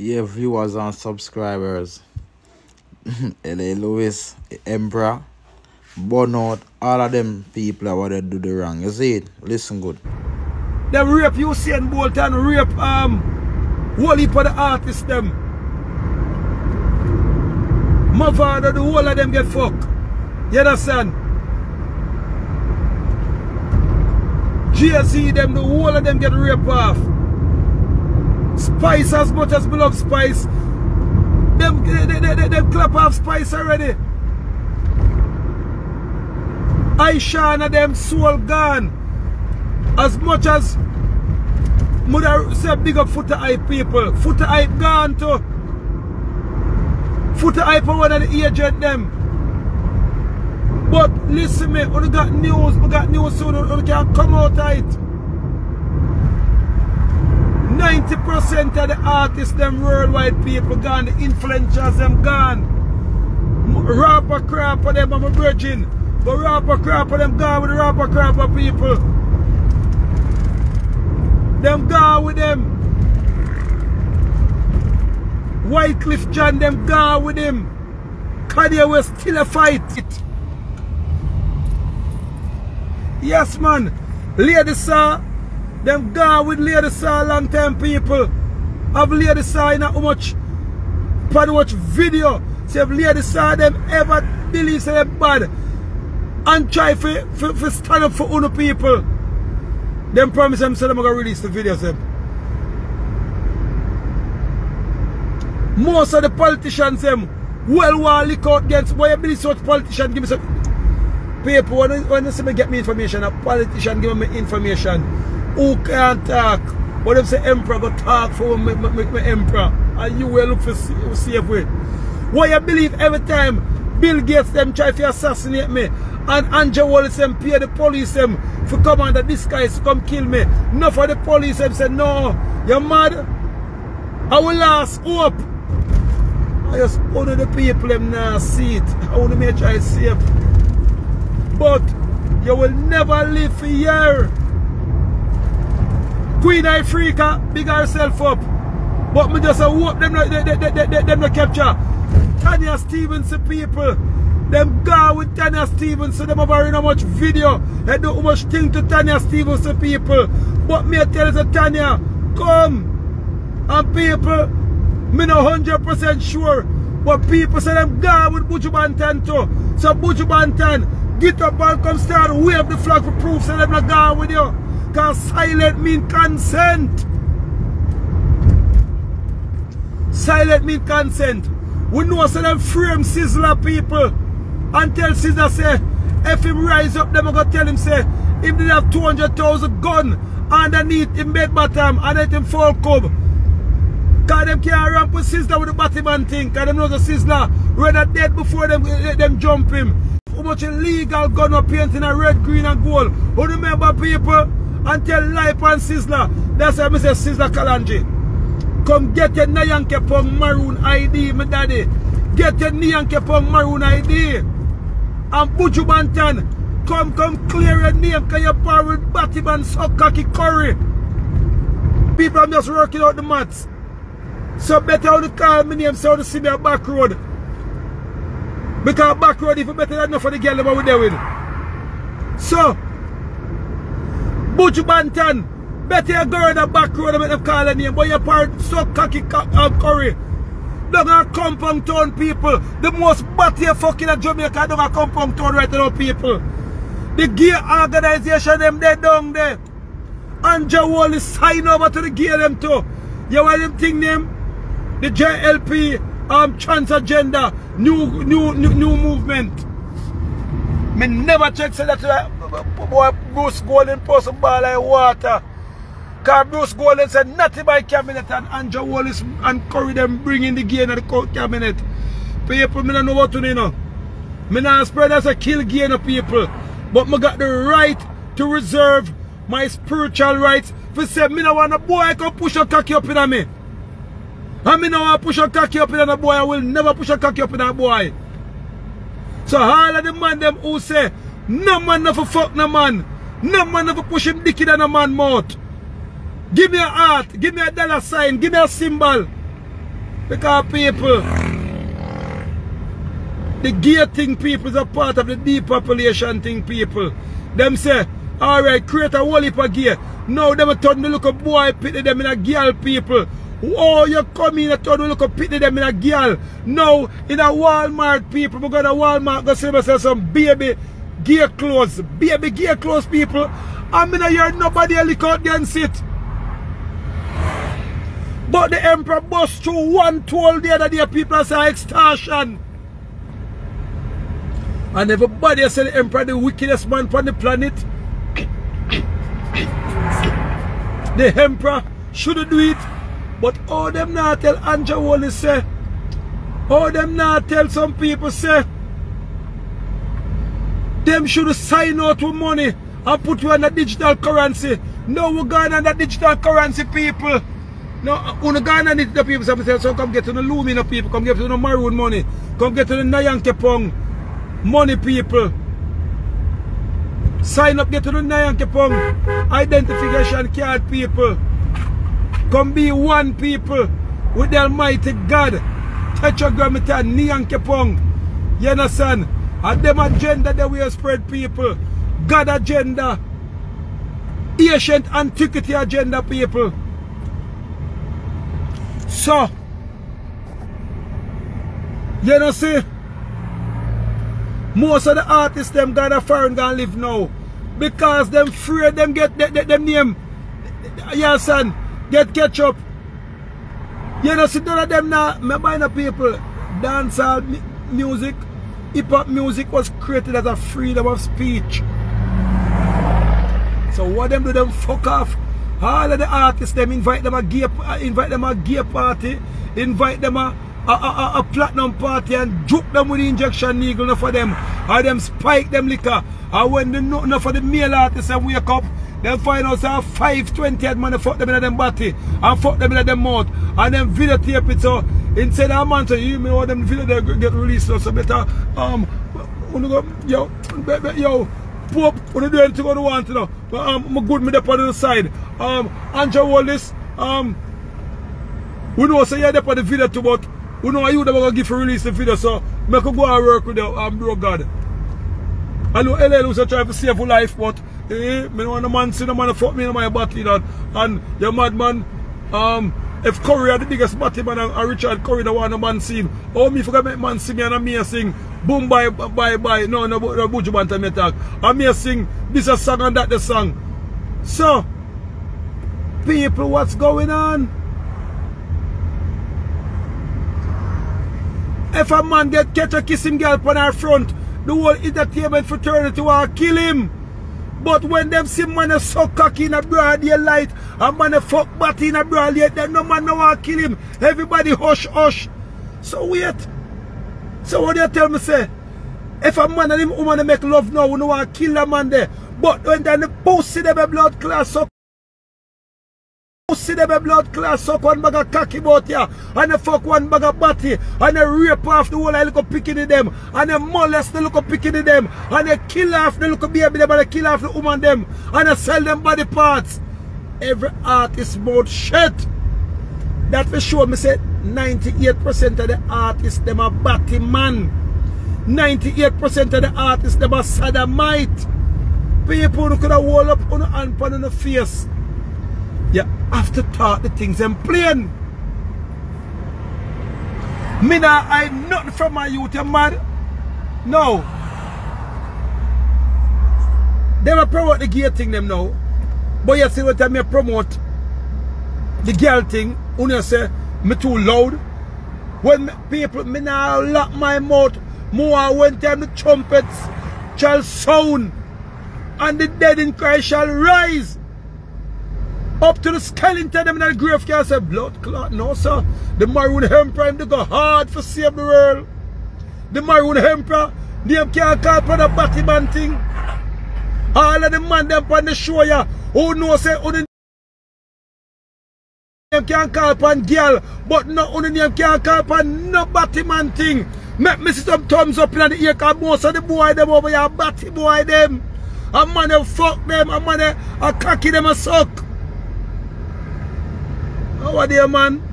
Yeah, viewers and subscribers. LA Lewis, Emperor, Burnout, all of them people are they do the wrong. You see it? Listen good. Them rape Usain Bolt and rape um whole heap of the artists them. My father, the whole of them get fucked. You understand? GSC them, the whole of them get raped off. Spice as much as we love Spice. Them, they, they, they, them clap off Spice already. Aisha and them soul gone. As much as Mother said big up Foota Hype people. Foota Hype gone too. Foota Hype one of the agent them. But listen me, you got news, we got news soon, you can come out of it. 90% of the artists, them worldwide people gone, the influencers, them gone. Rapper crap of them, I'm a virgin. But rapper crap of them gone with the rapper crap of people. Them gone with them. Wyclef Jean, them gone with him. Kanye was still a fight. Yes, man. Lady Saw, them gone with Lady Saw long time people. Have Lady Saw in how much, how much video. See if Lady Saw them ever say them bad and try for, for, for stand up for other people. Them promise them so them gonna release the videos them. Most of the politicians them well want lick out against why you believe such politician give me some people when, when me get me information, a politician give me information. Who can't talk? What them say emperor go talk for me, me, me, me emperor. And you will look for safe way. Why you believe every time Bill Gates them try to assassinate me and Andrew Wallace them pay the police them for come under this guy to come kill me. Enough for the police them say no, you're mad. I will last hope. I just of the people them now see it. I want to make try safe. But you will never live here. Queen Ifrica big herself up. But me just hope them not, they, they, they, they, them not capture. Tanya Stevenson people. Them go with Tanya Stevenson. Them already how much video. They do much thing to Tanya Stevenson people. But me tell you Tanya, come. And people, me not 100% sure. But people say them go with Buju Banton too. So Buju get up and come start wave the flag for proof. Say them not gone with you. Because silent mean consent. Silent mean consent. We know say them frame Sizzla people. And tell Sizzla say, if him rise up, them gonna tell him say, if they have 200,000 gun underneath him bed bottom and let him fall cub. Cause them can't ramp with Sizzla with the Batman thing. Cause them know the Sizzla rather dead before them them jump him. How much illegal gun up painting a red, green and gold. Who remember people? And tell Life and Sizzla. That's why I say Sizzla Kalonji. Come get your Nyanke Pong Maroon ID, my daddy. Get your Nyanke Pong Maroon ID. And Buju Banton, come, come clear your name because you're power with Batman Sokaki Curry. People are just working out the maths. So better how to call my name so to see me a back road. Because back road you better than enough for the girl that we're there with. So, Buju Banton, better you go on the back road and make them call a name, but you're part so cocky um, curry. Don't gonna compound town people. The most batty fucking in Jamaica don't gonna compound town right now people. The gear organization them they down there. Andrew Wallace sign over to the gear them too. You want them thing name? The JLP um trans agenda new new new, new movement. Me never check say that uh, boy Bruce Golding post ball like water. Cause Bruce Golding said nothing by cabinet and Andrew Wallace and Curry them bringing the gain of the cabinet. People, me don't know what to do you know. Me not spread as a kill gain of people. But me got the right to reserve my spiritual rights. For say me no want a boy come push a cocky up in me. And me no want push a cocky up in a boy. I will never push a cocky up in a boy. So all of the man them who say, no man never fuck no man. No man never push him dick in a man mouth. Give me a heart, give me a dollar sign, give me a symbol. Because people, the gear thing people is a part of the depopulation thing people. Them say, alright, create a whole heap of gear. Now them turn the look a boy pity them in a girl people. Oh, you come in a turn the look a pity them in a girl. Now, in a Walmart people, we go to Walmart, go see myself some baby gear clothes. Baby gear clothes people. I'm in a hear nobody look out against it. But the emperor bust through one told the other day people say extortion. And everybody say the emperor the wickedest man on the planet. the emperor shouldn't do it. But all them not tell Andrew Woolley say. All them not tell some people say. Them should sign out with money and put you on the digital currency. No, we're going on the digital currency, people. No, uh, we're going on the people. Some Say, so come get to the Lumina people, come get to the Maroon money, come get to the Nyankepong money, people. Sign up, get to the Nyankepong identification card, people. Come be one people with the Almighty God. Tetragrammaton, Nyankepong. You understand? And them agenda that we spread people. God agenda. Ancient antiquity agenda people. So, you know see, most of the artists them got a foreign gonna live now. Because them afraid them get them, them name, yeah son, get catch up. You know see none of them now, me buying the people, dancehall music, hip hop music was created as a freedom of speech. So what them do them fuck off. All of the artists them invite them a gay uh, invite them a gay party, invite them a a, a, a platinum party and juke them with the injection needle for them. Or them spike them liquor. And when they know for the male artists and wake up, They'll find out some 520 man fuck them in them body and fuck them in them mouth and then videotape it so instead of a man so you know them video they get released so better um go yo yo Pope, when you do anything you want to know. But um I'm good me up on the side. Um Andrew Wallace, um we know say you're there on the video too, but we know you never gonna give you release the video, so make you go and work with you, um bro God. I know LL was trying to save your life, but eh, me want a man see no man fuck me in my body that and you madman um if Curry are the biggest batty man and, Richard Curry the one a man see him, oh me forget make man me and a me sing boom bye bye bye no no no no Buju Banton me talk. And me sing this a song and that the song. So people what's going on? If a man get catch a kissing girl on her front, the whole entertainment fraternity will kill him. But when them see man a suck cocky in a broad daylight and man a fuck body in a broad daylight, then no man no want kill him. Everybody hush hush. So wait. So what do you tell me say? If a man and him woman make love now, we no want kill a man there. But when then the pussy them a blood class suck see them blood class suck one bag of cocky bout ya and they fuck one bag of body and they rape off the whole of little picking in them and they molest the little picking in them and they kill off the little baby them and they kill off the woman them and they sell them body parts. Every artist mode shit. That for sure me say 98% of the artists them are batty man. 98% of the artists them are sodomite. People who could have wall up on the hand on the face. You have to talk the things in plain. Me now, I nothing from my youth, you mad? No. They will promote the gay thing them now. But you see what I promote the girl thing, when you say me too loud. When people me now lock my mouth more when time the trumpets shall sound and the dead in Christ shall rise. Up to the skeleton them in the grave can say blood clot. No sir. The Maroon Emperor they go hard for save the world. The Maroon Emperor, them can't call for the Batman thing. All of the man them on the show ya who know say who the them can call upon girl, but no only them can call upon no Batman thing. Make me see some thumbs up in the ear cause most of the boy them over here batty boy them. A man they fuck them, a man they a cocky them a suck. How are they man?